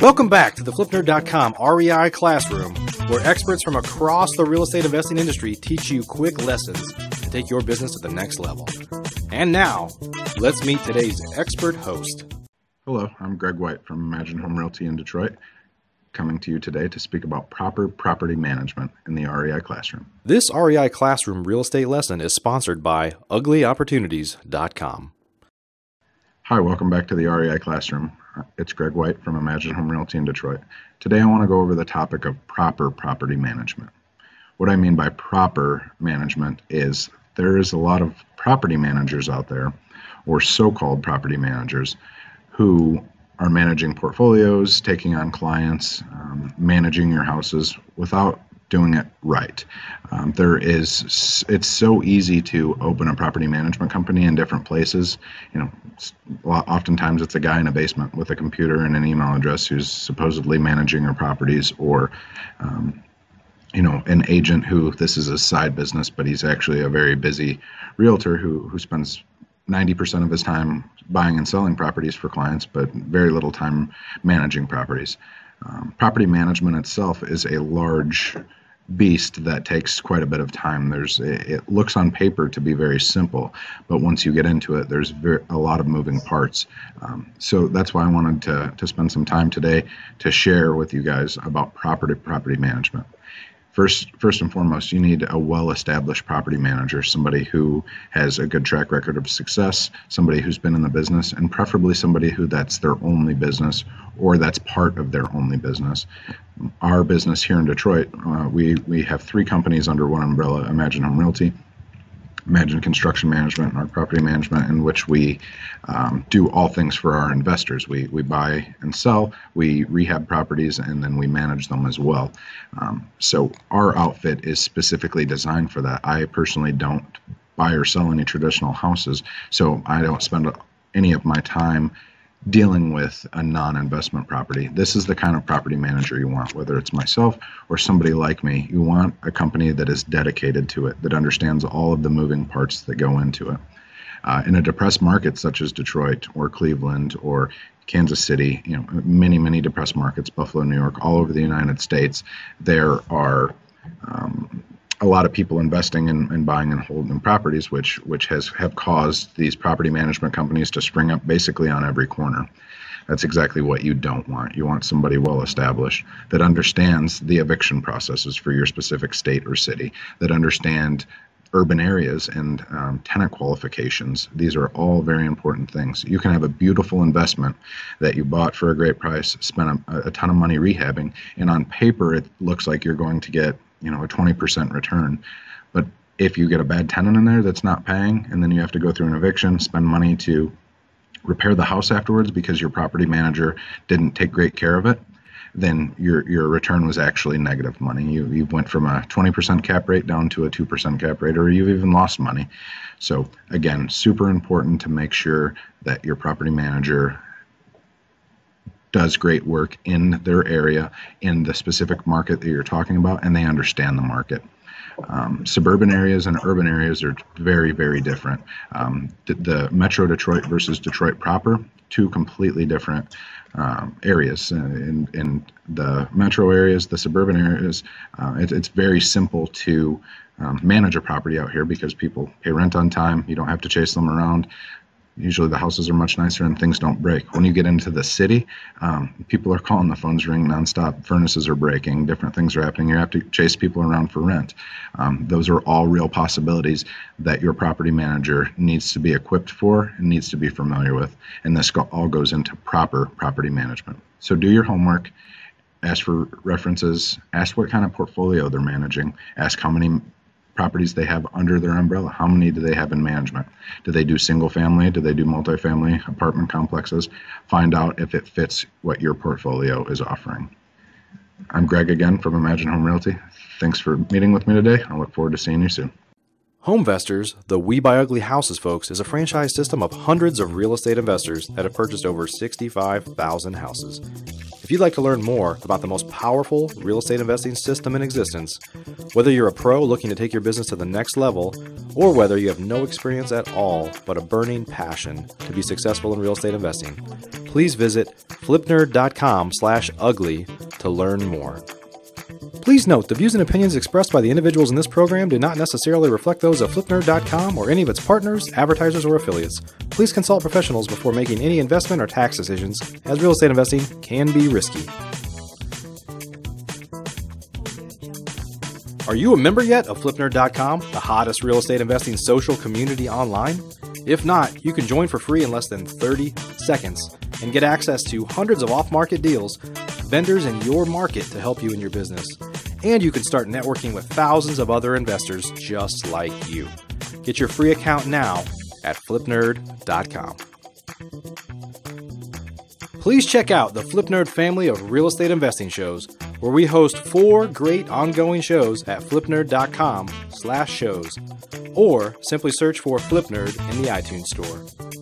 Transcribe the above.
Welcome back to the FlipNerd.com REI Classroom, where experts from across the real estate investing industry teach you quick lessons to take your business to the next level. And now, let's meet today's expert host. Hello, I'm Greg White from Imagine Home Realty in Detroit, coming to you today to speak about proper property management in the REI Classroom. This REI Classroom real estate lesson is sponsored by UglyOpportunities.com. Hi, welcome back to the REI Classroom. It's Greg White from Imagine Home Realty in Detroit. Today I want to go over the topic of proper property management. What I mean by proper management is there is a lot of property managers out there, or so called property managers, who are managing portfolios, taking on clients, um, managing your houses without doing it right. Um, there is, it's so easy to open a property management company in different places. You know, oftentimes it's a guy in a basement with a computer and an email address who's supposedly managing your properties, or um, you know, an agent who this is a side business, but he's actually a very busy realtor who who spends 90% of his time buying and selling properties for clients, but very little time managing properties. Um, property management itself is a large beast that takes quite a bit of time. There's it looks on paper to be very simple, but once you get into it, there's very, a lot of moving parts. Um, so that's why I wanted to to spend some time today to share with you guys about property property management. First, first and foremost, you need a well-established property manager, somebody who has a good track record of success, somebody who's been in the business, and preferably somebody who that's their only business or that's part of their only business. Our business here in Detroit, uh, we we have three companies under one umbrella: Imagine Home Realty, Imagine Construction Management and our property management, in which we um, do all things for our investors. We, we buy and sell, we rehab properties, and then we manage them as well. Um, so our outfit is specifically designed for that. I personally don't buy or sell any traditional houses, so I don't spend any of my time dealing with a non-investment property. This is the kind of property manager you want, whether it's myself or somebody like me. You want a company that is dedicated to it, that understands all of the moving parts that go into it. Uh, in a depressed market such as Detroit or Cleveland or Kansas City, you know, many, many depressed markets, Buffalo, New York, all over the United States, there are um, a lot of people investing in, in buying and holding properties, which which has have caused these property management companies to spring up basically on every corner. That's exactly what you don't want. You want somebody well established that understands the eviction processes for your specific state or city, that understand urban areas and um, tenant qualifications. These are all very important things. You can have a beautiful investment that you bought for a great price, spent a, a ton of money rehabbing, and on paper it looks like you're going to get you know a 20% return but if you get a bad tenant in there that's not paying and then you have to go through an eviction spend money to repair the house afterwards because your property manager didn't take great care of it then your your return was actually negative money. You you went from a 20% cap rate down to a 2% cap rate, or you've even lost money. So again, super important to make sure that your property manager does great work in their area, in the specific market that you're talking about, and they understand the market. Um, suburban areas and urban areas are very, very different. Um, the, the, Metro Detroit versus Detroit proper, two completely different um, areas. Uh, in, in the metro areas, the suburban areas, uh, it, it's very simple to um, manage a property out here because people pay rent on time. You don't have to chase them around. Usually the houses are much nicer and things don't break. When you get into the city, um, people are calling, the phones ring nonstop, furnaces are breaking, different things are happening. You have to chase people around for rent. Um, those are all real possibilities that your property manager needs to be equipped for and needs to be familiar with. And this all goes into proper property management. So do your homework ask for references, ask what kind of portfolio they're managing, ask how many properties they have under their umbrella. How many do they have in management? Do they do single family? Do they do multifamily apartment complexes? Find out if it fits what your portfolio is offering. I'm Greg again from Imagine Home Realty. Thanks for meeting with me today. I look forward to seeing you soon. Homevestors, the We Buy Ugly Houses folks, is a franchise system of hundreds of real estate investors that have purchased over 65,000 houses you'd like to learn more about the most powerful real estate investing system in existence, whether you're a pro looking to take your business to the next level, or whether you have no experience at all but a burning passion to be successful in real estate investing, please visit flipnerd.com/ugly to learn more. Please note the views and opinions expressed by the individuals in this program do not necessarily reflect those of flipnerd.com or any of its partners, advertisers, or affiliates. Please consult professionals before making any investment or tax decisions, as real estate investing can be risky. Are you a member yet of flipnerd.com, the hottest real estate investing social community online? If not, you can join for free in less than 30 seconds and get access to hundreds of off market deals, vendors in your market to help you in your business. And you can start networking with thousands of other investors just like you. Get your free account now at flipnerd.com. Please check out the Flipnerd family of real estate investing shows, where we host four great ongoing shows at flipnerd.com slash shows, or simply search for Flipnerd in the iTunes store.